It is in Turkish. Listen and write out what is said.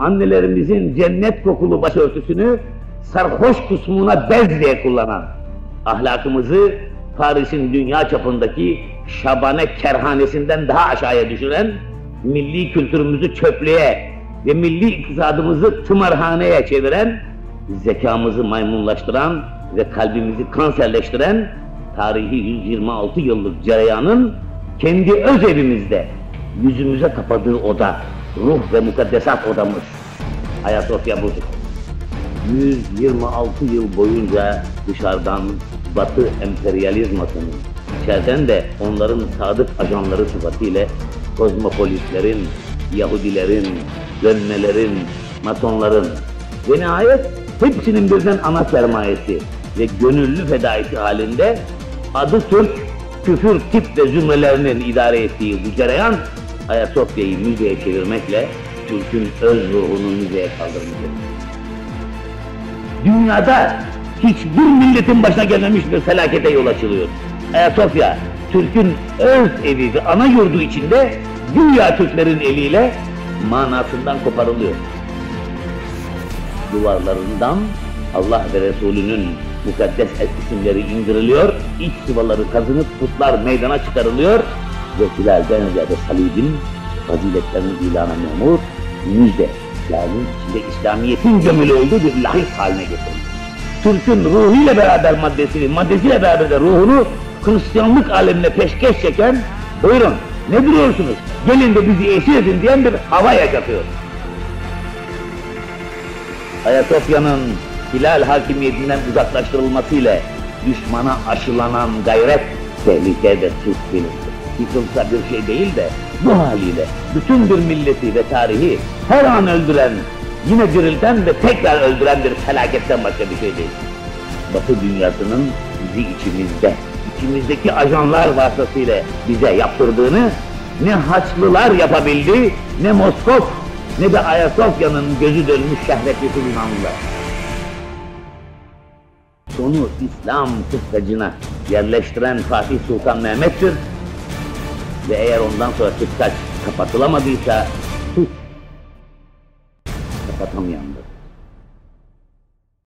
annelerimizin cennet kokulu başörtüsünü sarhoş kusmuna bez diye kullanan, ahlakımızı Paris'in dünya çapındaki şabane kerhanesinden daha aşağıya düşüren, milli kültürümüzü çöplüğe ve milli iktisadımızı tımarhaneye çeviren, zekamızı maymunlaştıran ve kalbimizi kanserleştiren tarihi 126 yıllık cereyanın kendi öz evimizde yüzümüze kapadığı oda, ruh ve mukaddesat odamız Ayasofya budur. 126 yıl boyunca dışarıdan Batı emperyalizmasının, içeriden de onların sadık ajanları sıfatıyla kozmopolitlerin, Yahudilerin, dönmelerin, masonların ve nihayet hepsinin birden ana sermayesi ve gönüllü fedaisi halinde adı Türk, küfür tip ve zümrelerinin idare ettiği bu cereyan Ayasofya'yı müzeye çevirmekle Türk'ün öz ruhunu müzeye kaldırmıştır. Dünyada hiçbir milletin başına gelmemiş bir felakete yol açılıyor. Ayasofya, Türk'ün öz evi ve ana yurdu içinde dünya Türklerin eliyle manasından koparılıyor. Duvarlarından Allah ve Resulünün mukaddes isimleri indiriliyor, iç sıvaları kazınıp putlar meydana çıkarılıyor ve hilalden ziyade salibin faziletlerini ilana memur, müjde, yani içinde İslamiyet'in gömülü olduğu bir lahit haline getirildi. Türk'ün ruhuyla beraber maddesini, maddesiyle beraber de ruhunu Hristiyanlık alemine peşkeş çeken, buyurun ne duruyorsunuz, gelin de bizi esir edin diyen bir hava yaşatıyor. Ayasofya'nın hilal hakimiyetinden uzaklaştırılmasıyla düşmana aşılanan gayret tehlike ve suç. Yıkılsa bir şey değil de bu haliyle bütün bir milleti ve tarihi her an öldüren, yine dirilten ve tekrar öldüren bir felaketten başka bir şey değil. Batı dünyasının bizi içimizde, içimizdeki ajanlar vasıtasıyla bize yaptırdığını ne Haçlılar yapabildi, ne Moskov, ne de Ayasofya'nın gözü dönmüş şehvetli Yunanlılar. Sonu İslam kıskacına yerleştiren Fatih Sultan Mehmet'tir ve eğer ondan sonra kıskaç kapatılamadıysa tut kapatamayandır.